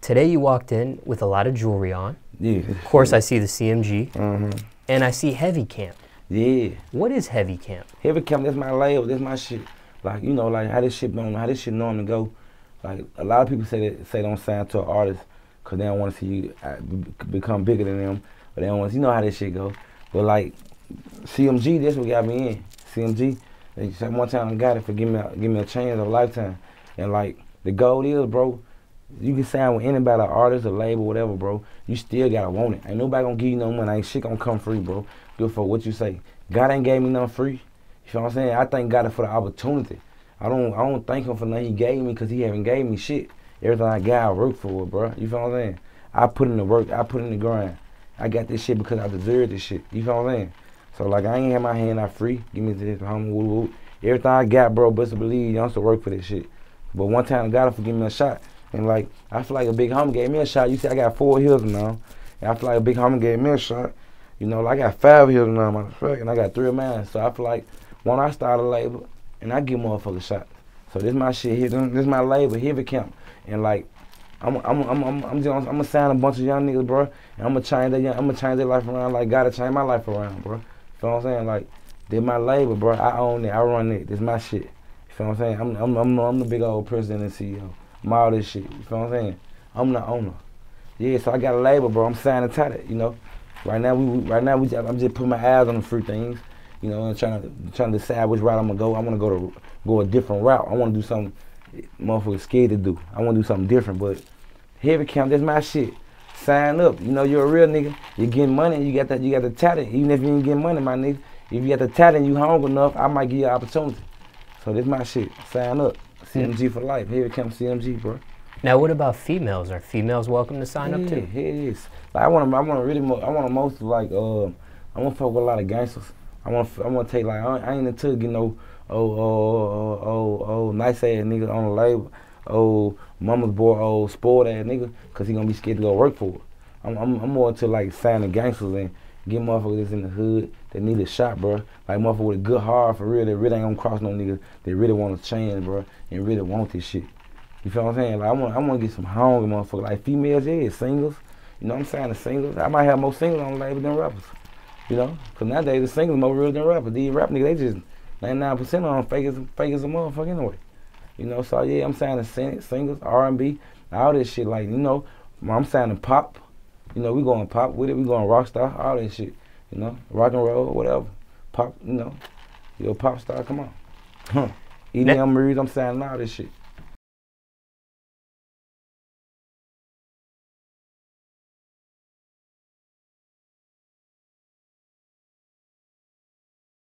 today you walked in with a lot of jewelry on. Yeah. Of course, I see the CMG, hmm and I see Heavy Camp. Yeah. What is Heavy Camp? Heavy Camp, that's my label, that's my shit. Like, you know, like how this shit normal, how this shit normally go. Like a lot of people say that say don't sign to an artist because they don't want to see you uh, become bigger than them, but they don't want. You know how this shit go. But like CMG, that's what got me in. CMG, they said one time I got it for give me a, give me a chance of a lifetime, and like the goal is, bro. You can sign with anybody, an artist, a label, whatever, bro. You still gotta want it. Ain't nobody gonna give you no money. Ain't shit gonna come free, bro. Good for what you say. God ain't gave me nothing free. You feel what I'm saying? I thank God for the opportunity. I don't I don't thank him for nothing he gave me because he haven't gave me shit. Everything I got, I work for it, bro. You feel what I'm saying? I put in the work, I put in the grind. I got this shit because I deserve this shit. You feel what I'm saying? So like I ain't have my hand out free. Give me this home woo woo. Everything I got, bro, best believe you I'm still work for this shit. But one time Gotti for giving me a shot. And like I feel like a big homie gave me a shot. You see I got four hills now. And I feel like a big homie gave me a shot. You know, like I got five hills now, motherfucker, and I got three of mine. So I feel like when I start a label and I give motherfuckers shots. So this my shit here. This my label, Heavy Camp. And like I'm I'm I'm I'm I'm, just, I'm gonna sign a bunch of young niggas, bro. And I'm gonna change young, I'm gonna change their life around. Like gotta change my life around, bro. You feel what I'm saying? Like this my label, bro. I own it. I run it. This my shit. You feel what I'm saying? I'm I'm I'm, I'm the big old president and CEO. I'm all this shit. You feel what I'm saying? I'm the owner. Yeah, so I got a label, bro. I'm signing tight, you know. Right now, we right now we just, I'm just putting my eyes on the free things, you know, and trying to trying to decide which route I'm gonna go. I want to go to go a different route. I want to do something motherfuckers scared to do. I want to do something different, but heavy camp, that's my shit. Sign up. You know you're a real nigga. You're getting money. You got that. You got the talent. Even if you ain't getting money, my nigga. If you got the talent, and you hungry enough, I might give you an opportunity. So this my shit. Sign up. CMG for life. Heavy Camp CMG, bro. Now, what about females? Are females welcome to sign up yeah, too? Yes. Like I want to. I want to really. Mo- I want to most like. Um, I want to fuck with a lot of gangsters. I want. I want to take like. I, I ain't into you know. Oh, oh, oh, oh, oh, nice ass nigga on the label. Oh, mama's boy. Oh, spoiled ass nigga. Cause he gonna be scared to go work for it. I'm. I'm, I'm more into like signing gangsters and get motherfuckers in the hood that need a shot, bro. Like motherfucker with a good heart for real. They really ain't gonna cross no nigga. They really want to change, bro, and really want this shit. You feel what I'm saying? Like I want, I want to get some hungry motherfuckers, like females, yeah, singles. You know what I'm saying? The singles. I might have more singles on the label than rappers. You know? Cause nowadays the singles more real than rappers. These rap niggas, they just 99% of them fake as, fake as a motherfucker anyway. You know? So yeah, I'm signing sing, singles, R&B, all this shit. Like you know, I'm signing pop. You know, we going pop with it. We going rock star, all that shit. You know, rock and roll, whatever. Pop, you know, you a pop star. Come on. Huh. EDM Maries, I'm signing all this shit.